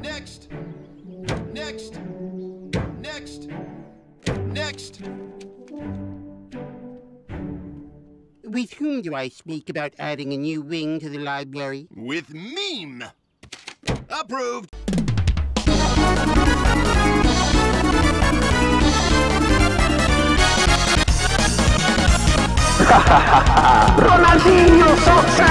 Next. Next. Next. Next. With whom do I speak about adding a new wing to the library? With meme. Approved. Ronaldinho Soccer!